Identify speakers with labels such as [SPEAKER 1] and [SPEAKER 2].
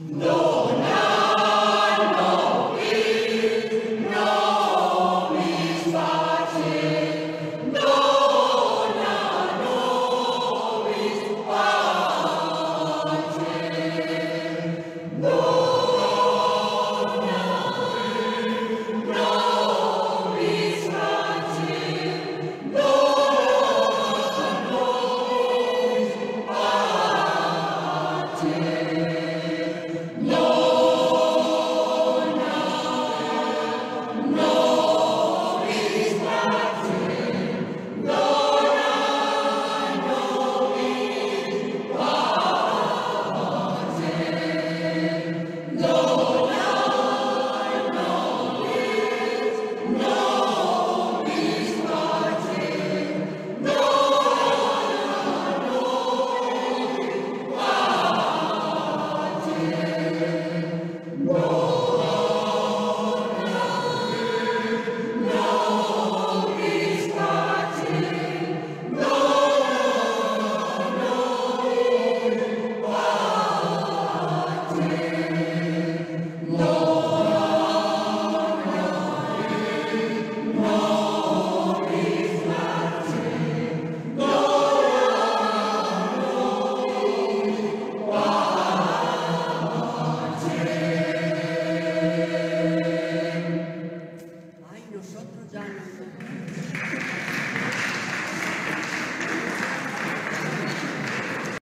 [SPEAKER 1] No. Ay, nosotros ya no.